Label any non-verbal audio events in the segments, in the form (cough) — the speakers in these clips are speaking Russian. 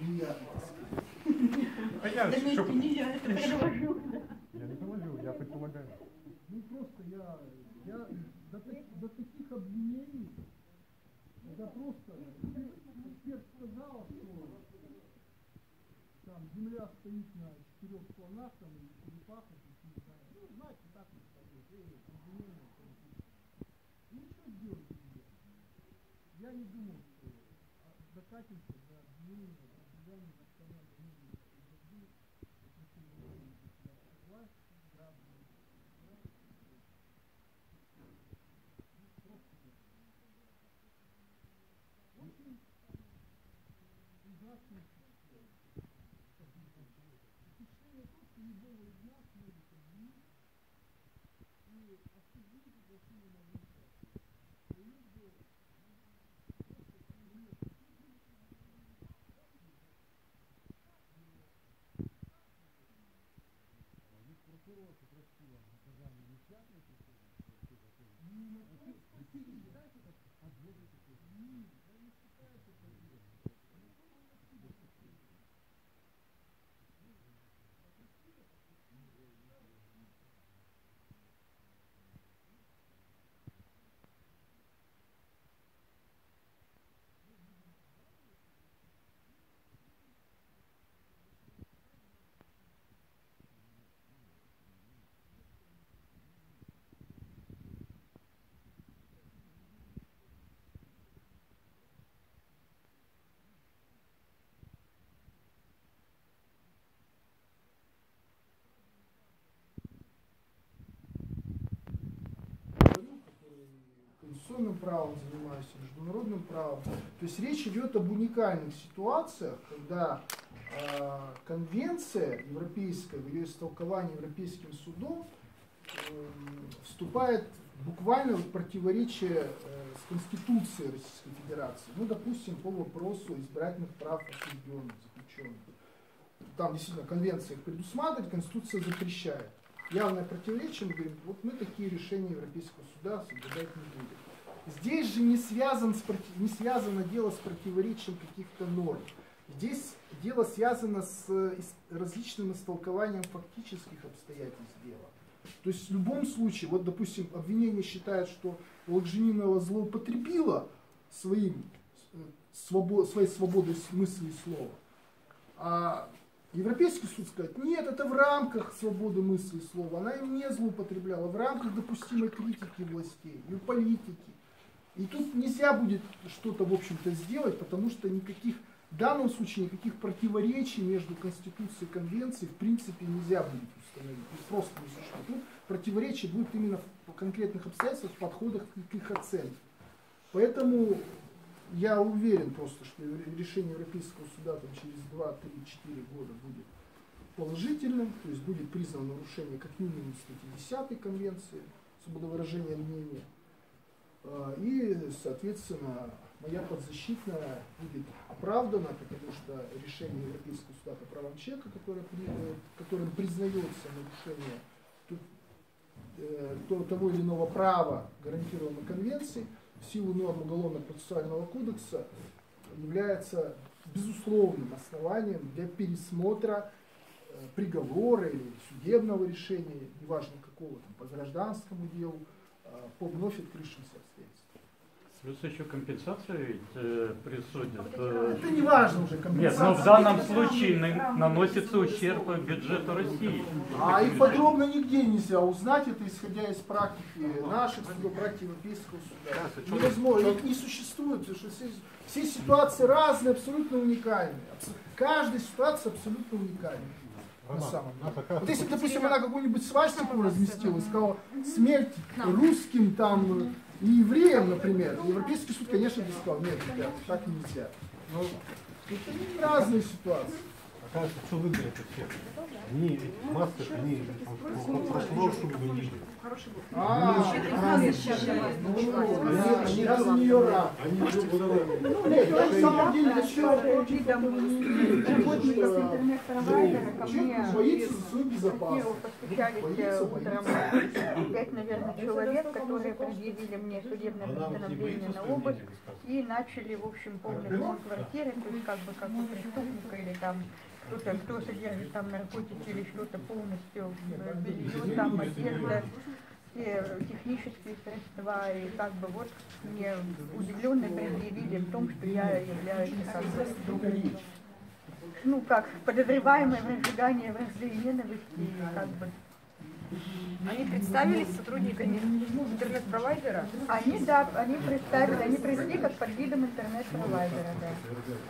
не я. А я Заметьте, не я это (laughs) провожу. Я не положу, я предполагаю. Ну просто я, я до, до таких обвинений, да просто, эксперт сказал, что там земля стоит на четырех слонах, там, или черепахах, и не знаю. Ну, знаете, так вот, бы, э, обвинения политические. Ну, что сделать нельзя? Я не думал, что а, докатимся до обвинения, до обвинения национальной мирной вражды в отношении органов государственной власти, граждан, очень ужасное впечатление. Впечатление то, что любого из нас может обвинить и осудить за плохие навыки. И люди просто нет. Не на том конституционным правом занимаюсь, международным правом. То есть речь идет об уникальных ситуациях, когда э, конвенция европейская, ее истолковании Европейским судом, э, вступает буквально в противоречие э, с Конституцией Российской Федерации. Ну, допустим, по вопросу избирательных прав осужденных, заключенных. Там действительно конвенция их предусматривает, Конституция запрещает явное противоречие, мы говорим, вот мы такие решения Европейского суда соблюдать не будем. Здесь же не, связан с, не связано дело с противоречием каких-то норм. Здесь дело связано с различным истолкованием фактических обстоятельств дела. То есть в любом случае, вот допустим, обвинение считает, что Лакжининова злоупотребила своим, э, свобо- своей свободой мысли и слова. А Европейский суд скажет, нет, это в рамках свободы мысли и слова. Она им не злоупотребляла, в рамках допустимой критики властей и политики. И тут нельзя будет что-то, в общем-то, сделать, потому что никаких, в данном случае никаких противоречий между Конституцией и Конвенцией в принципе нельзя будет установить. Их просто не существует. Тут противоречие будет именно в конкретных обстоятельствах, в подходах к их оценке. Поэтому я уверен просто, что решение Европейского суда там, через 2, 3, 4 года будет положительным, то есть будет признано нарушение как минимум статьи 10 Конвенции свободы выражения мнения. А, И, соответственно, моя подзащитная будет оправдана, потому что решение Европейского суда по правам человека, которое, э, которым признается нарушение э, то- того или иного права, гарантированного Конвенцией, в силу норм Уголовно-процессуального кодекса является безусловным основанием для пересмотра э, приговора или судебного решения, неважно какого, там, по гражданскому делу, по вновь открывшимся обстоятельствам. Плюс еще компенсацию ведь э, присудят. э, Это не важно уже, Нет, компенсация. но в данном случае на- наносится ущерб бюджету России. А и подробно нигде нельзя узнать это, исходя из практики наших судов, практики Европейского суда. Невозможно, их не существует, потому что все, все ситуации разные, абсолютно уникальные. Каждая ситуация абсолютно уникальная. На самом деле. Вот если, допустим, она какую-нибудь свастику разместила и сказала смерть русским там и евреям, например, Европейский суд, конечно, бы сказал, нет, ребят, так нельзя. Но это разные ситуации. Кажется, что выиграет все. Они эти маски, они прошлого были. А, они, я за нее рад. Они же Нет, я на самом деле интернет-провайдера ко мне Человек боится за свою безопасность. Боится, утром. Пять, наверное, человек, которые предъявили мне судебное постановление на обыск и начали, в общем, полный ремонт квартиры, то есть как бы как у преступника или там кто-то, кто содержит там наркотики или что-то полностью, э, белье, там одежда, все технические средства, и как бы вот мне удивленно предъявили в том, что я являюсь ну как, подозреваемой в разжигании вражды и ненависти, как бы Они представились сотрудниками интернет-провайдера? Они, да, они представили, они пришли как под видом интернет-провайдера, да.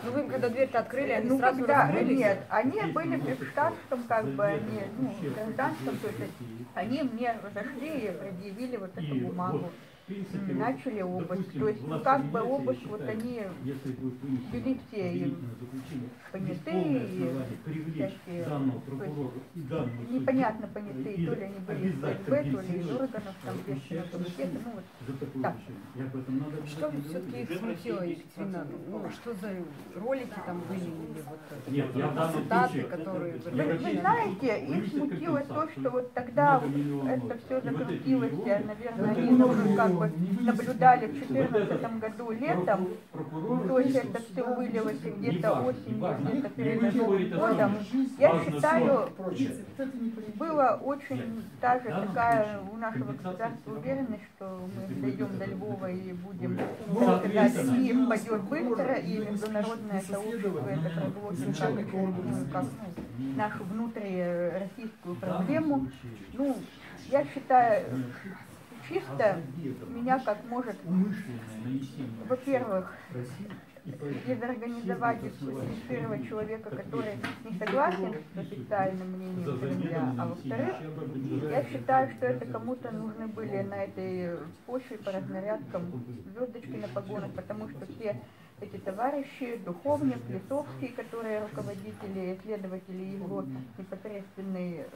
Ну вы им когда дверь-то открыли, они Ну, сразу когда, раскрылись? нет, они были в штатском, как бы, они, ну, гражданском, то есть они мне зашли и предъявили вот эту бумагу. М, Начали обыск, то есть, ну, как бы обыск, вот они вели все и понятые, и всякие, то есть, непонятно понятые, то ли они были из ФСБ, то ли из органов там следственного комитета, ну вот. так. Что все-таки их смутило, Екатерина? Ну, что за ролики там были или вот Нет, я в данном цитаты, случае- которые... Вы, вы знаете, их смутило то, что вот тогда вот это все закрутилось, и, наверное, они как бы наблюдали в 2014 году летом, то есть это все вылилось где-то осенью, где-то перед Новым годом. Я считаю, было очень даже такая у нашего государства уверенность, что мы дойдем до Львова и будем, так сказать, и пойдет быстро, и международное сообщество это проглотит как, ну, как нашу внутрироссийскую проблему. Ну, я считаю, чисто меня как может, во-первых, дезорганизовать и спровоцировать человека, который не согласен с официальным мнением Кремля, а во-вторых, я считаю, что это кому-то нужны были на этой почве по разнарядкам звездочки на погонах, потому что все эти товарищи, Духовник, Лисовский, которые руководители, следователи его, непосредственный э,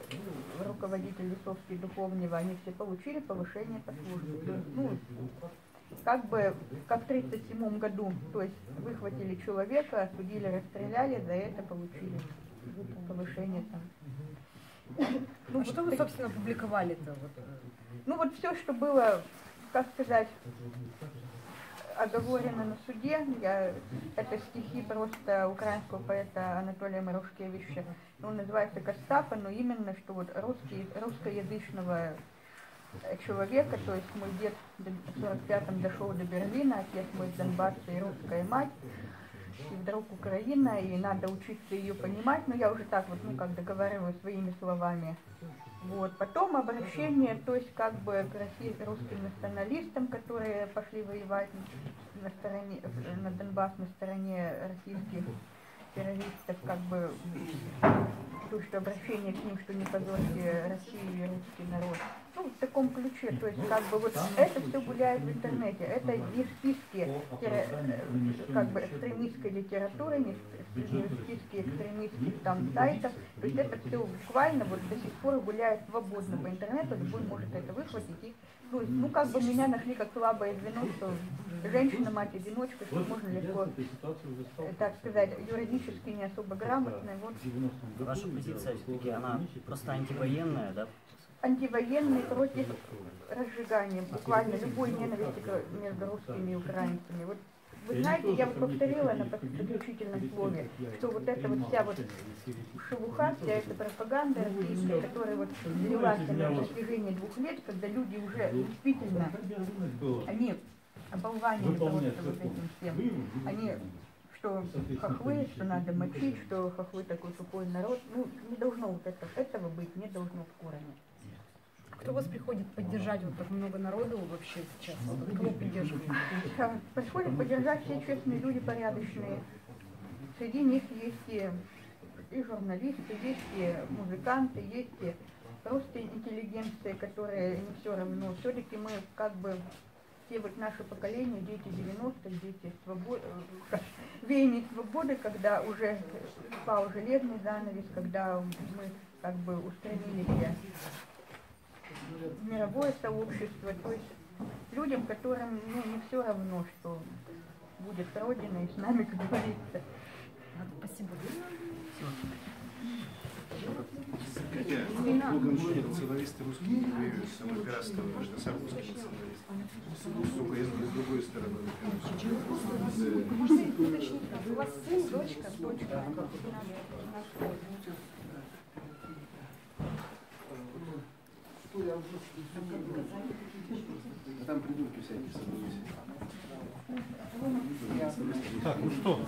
руководитель Лисовский Духовнева, они все получили повышение по службе. Ну, как бы, как в 1937 году, то есть выхватили человека, осудили, расстреляли, за это получили повышение там. Ну, что вы, собственно, публиковали-то? Вот, Ну вот все, что было, как сказать, оговорено на суде, я, это стихи просто украинского поэта Анатолия Марушкевича, он называется Костапа, но именно, что вот русский, русскоязычного человека, то есть мой дед в 45-м дошел до Берлина, отец мой из Донбасса и русская мать, и вдруг Украина, и надо учиться ее понимать, но я уже так вот, ну, как договариваю своими словами. Вот. Потом обращение, то есть как бы к россий- русским националистам, которые пошли воевать на стороне, на Донбасс на стороне российских террористов, как бы то, что обращение к ним, что не позорьте Россию и русский народ. Ну, в таком ключе, то есть как бы вот это все гуляет в интернете, это не терро- э, как бы экстремистской литературы, не списке экстремистских там сайтов, то есть это все буквально вот до сих пор гуляет свободно по интернету, любой может это выхватить и ну, есть, ну, как бы меня нашли как слабое звено, что женщина, мать-одиночка, что можно легко, так сказать, юридически не особо грамотная, вот. Ваша позиция все-таки она просто антивоенная, да? Антивоенный против разжигания, буквально любой ненависти между русскими и украинцами. Вот вы знаете, я бы повторила на заключительном слове, что вот эта вот вся вот шелуха, вся эта пропаганда российская, которая вот велась на протяжении двух лет, когда люди уже действительно, они оболванены просто вот этим всем. Они что хохлы, что надо мочить, что хохлы такой тупой народ. Ну, не должно вот это, этого быть, не должно в корне. Кто вас приходит поддержать? Вот так много народу вообще сейчас. Вот Кого поддерживаете? Приходят поддержать все честные люди, порядочные. Среди них есть и, и журналисты, есть и музыканты, есть и просто интеллигенция, которая не все равно. Все-таки мы как бы все вот наше поколение, дети 90-х, дети свободы, (laughs) веяние свободы, когда уже пал железный занавес, когда мы как бы устремились в мировое сообщество, то есть людям, которым ну, не все равно, что будет Родина и с нами, как говорится. Спасибо. Хотя, другом счете, националисты русские не воюют, самое пиратство, потому что сам русский националист. Только если с другой стороны, например, Можно уточнить, у вас сын, дочка? Дочка. Уже там придурки всякие собрались. Так, ну что?